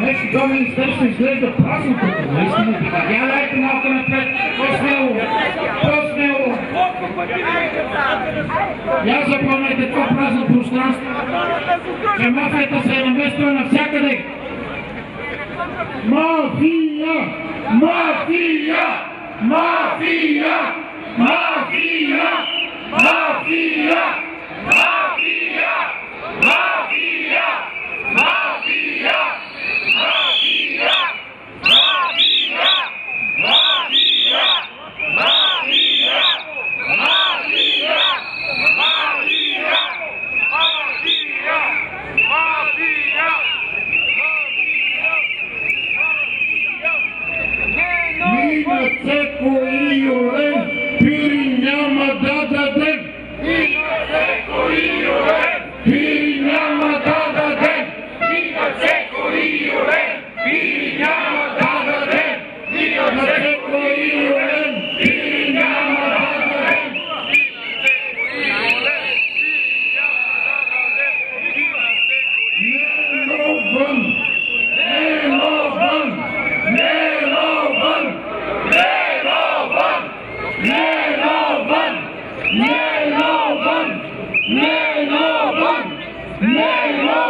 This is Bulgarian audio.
Нека до министерство изглежда празно празнокото, наистина. Я дайте малко напред. По-смело. По-смело. Я запомнете това празно пространство. Че мафията се е наместила навсякъде. Мафия! Мафия! Мафия! Мафия! Мафия! Мафия! Peace. Nay, no one! Nay, no one! Nay, no one!